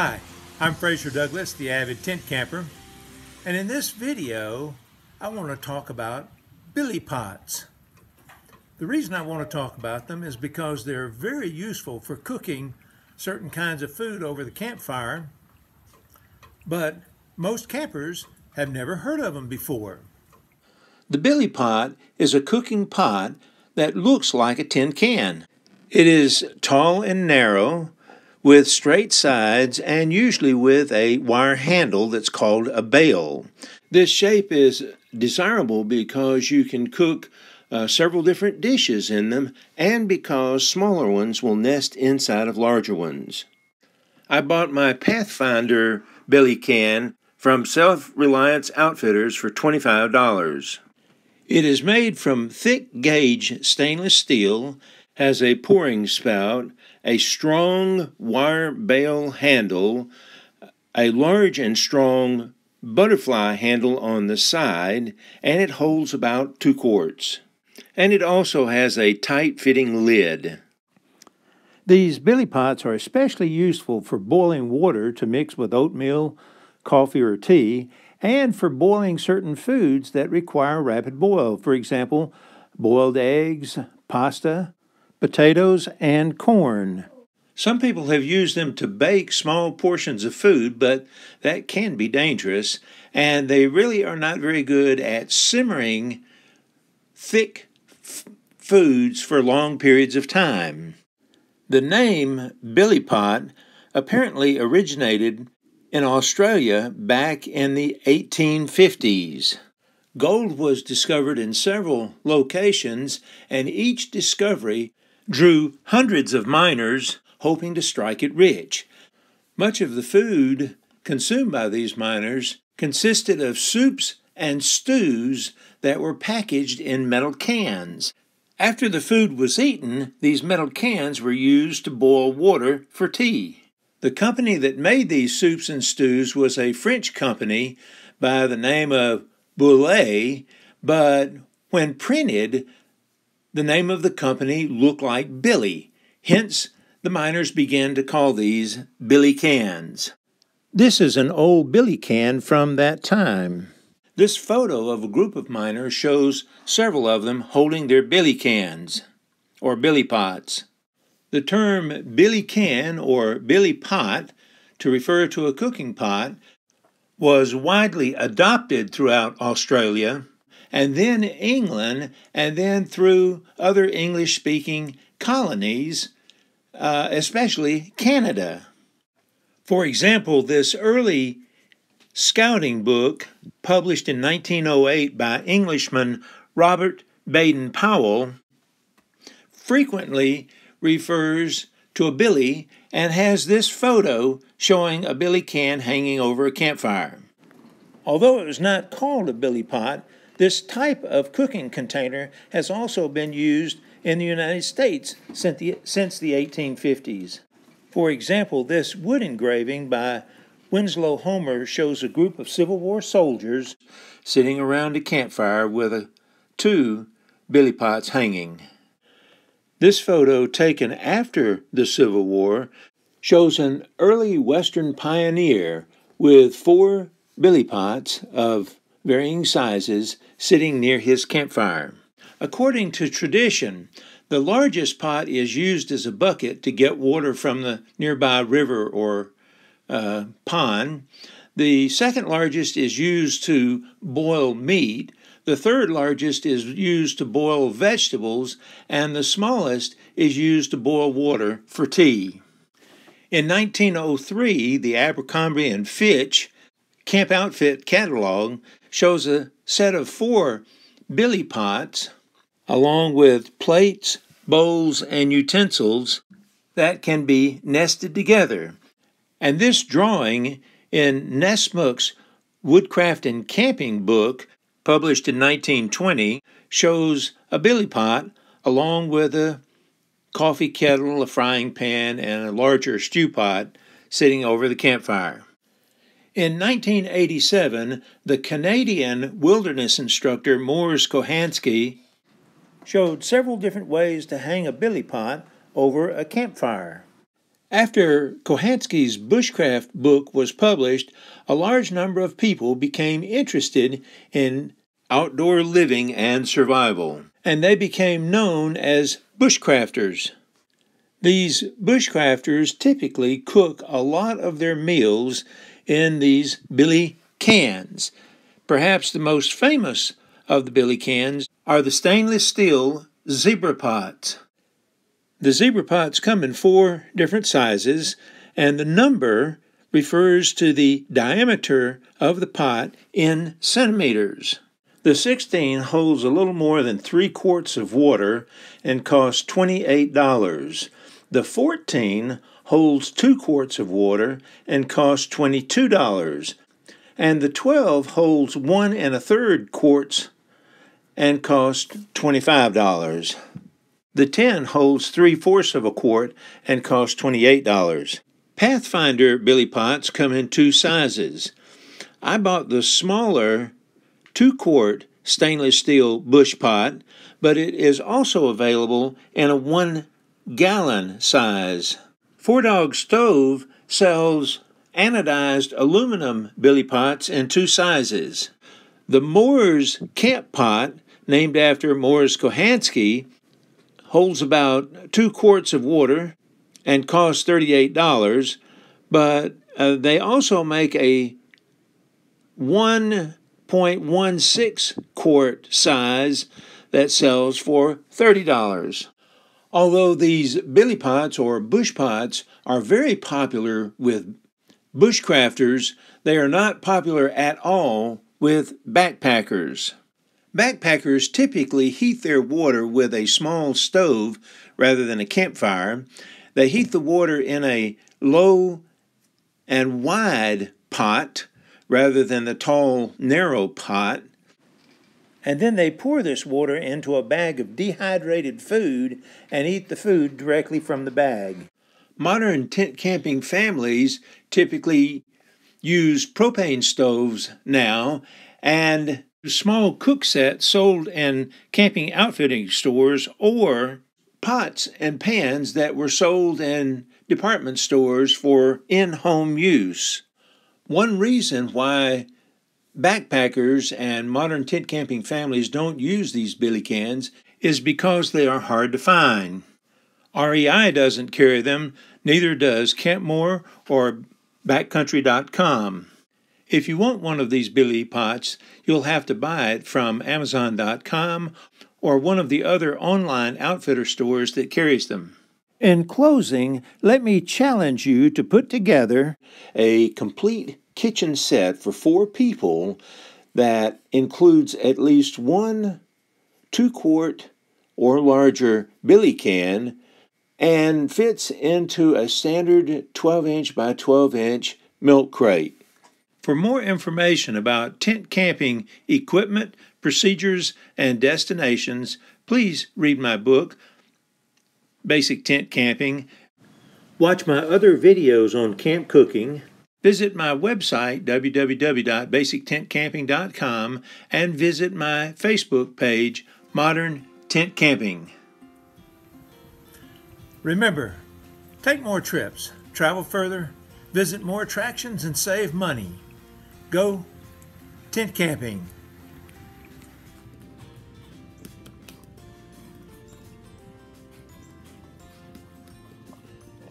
Hi, I'm Frazier Douglass, the avid tent camper, and in this video I want to talk about billy pots. The reason I want to talk about them is because they're very useful for cooking certain kinds of food over the campfire, but most campers have never heard of them before. The billy pot is a cooking pot that looks like a tin can. It is tall and narrow, with straight sides and usually with a wire handle that's called a bail. This shape is desirable because you can cook uh, several different dishes in them and because smaller ones will nest inside of larger ones. I bought my Pathfinder billy can from Self Reliance Outfitters for $25. It is made from thick gauge stainless steel, has a pouring spout, a strong wire bail handle, a large and strong butterfly handle on the side, and it holds about two quarts. And it also has a tight fitting lid. These billy pots are especially useful for boiling water to mix with oatmeal, coffee, or tea, and for boiling certain foods that require rapid boil. For example, boiled eggs, pasta, potatoes, and corn. Some people have used them to bake small portions of food, but that can be dangerous, and they really are not very good at simmering thick f- foods for long periods of time. The name Billy Pot apparently originated in Australia back in the 1850s. Gold was discovered in several locations, and each discovery drew hundreds of miners hoping to strike it rich. Much of the food consumed by these miners consisted of soups and stews that were packaged in metal cans. After the food was eaten, these metal cans were used to boil water for tea. The company that made these soups and stews was a French company by the name of Bouley, but when printed, the name of the company looked like Billy. Hence, the miners began to call these Billy cans. This is an old Billy can from that time. This photo of a group of miners shows several of them holding their Billy cans, or Billy pots. The term Billy can or Billy pot, to refer to a cooking pot, was widely adopted throughout Australia and then England, and then through other English speaking colonies, uh, especially Canada. For example, this early scouting book, published in 1908 by Englishman Robert Baden Powell, frequently refers to a billy and has this photo showing a billy can hanging over a campfire. Although it was not called a billy pot, this type of cooking container has also been used in the United States since the, since the 1850s. For example, this wood engraving by Winslow Homer shows a group of Civil War soldiers sitting around a campfire with a, two billy pots hanging. This photo, taken after the Civil War, shows an early Western pioneer with four billy pots of varying sizes sitting near his campfire. According to tradition, the largest pot is used as a bucket to get water from the nearby river or uh, pond. The second largest is used to boil meat. The third largest is used to boil vegetables, and the smallest is used to boil water for tea. In 1903, the Abercrombie and Fitch Camp Outfit catalog shows a set of four billy pots along with plates, bowls, and utensils that can be nested together. And this drawing in Nessmuk's Woodcraft and Camping book, published in 1920, shows a billy pot along with a coffee kettle, a frying pan, and a larger stew pot sitting over the campfire. In 1987, the Canadian wilderness instructor Mors Kochanski showed several different ways to hang a billy pot over a campfire. After Kochanski's bushcraft book was published, a large number of people became interested in outdoor living and survival, and they became known as bushcrafters. These bushcrafters typically cook a lot of their meals in these billy cans. Perhaps the most famous of the billy cans are the stainless steel zebra pots. The zebra pots come in four different sizes, and the number refers to the diameter of the pot in centimeters. The 16 holds a little more than three quarts of water and costs $28. The 14 holds two quarts of water and costs $22. And the 12 holds one and a third quarts and costs $25. The 10 holds three fourths of a quart and costs $28. Pathfinder billy pots come in two sizes. I bought the smaller two quart stainless steel bush pot, but it is also available in a one gallon size. Four Dog Stove sells anodized aluminum billy pots in two sizes. The Mors Camp Pot, named after Mors Kochanski, holds about two quarts of water and costs $38, but uh, they also make a 1.16 quart size that sells for $30. Although these billy pots or bush pots are very popular with bushcrafters, they are not popular at all with backpackers. Backpackers typically heat their water with a small stove rather than a campfire. They heat the water in a low and wide pot rather than the tall, narrow pot. And then they pour this water into a bag of dehydrated food and eat the food directly from the bag. Modern tent camping families typically use propane stoves now, and small cook sets sold in camping outfitting stores or pots and pans that were sold in department stores for in home use. One reason why backpackers and modern tent camping families don't use these billy cans is because they are hard to find. REI doesn't carry them, neither does Campmor or Backcountry.com. If you want one of these billy pots, you'll have to buy it from Amazon.com or one of the other online outfitter stores that carries them. In closing, let me challenge you to put together a complete kitchen set for four people that includes at least one two quart or larger billy can and fits into a standard 12 inch by 12 inch milk crate. For more information about tent camping equipment, procedures, and destinations, please read my book, Basic Tent Camping. Watch my other videos on camp cooking. Visit my website, www.basictentcamping.com, and visit my Facebook page, Modern Tent Camping. Remember, take more trips, travel further, visit more attractions, and save money. Go tent camping.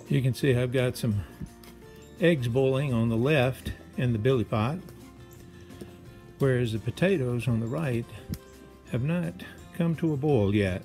You can see I've got some eggs boiling on the left in the billy pot, whereas the potatoes on the right have not come to a boil yet.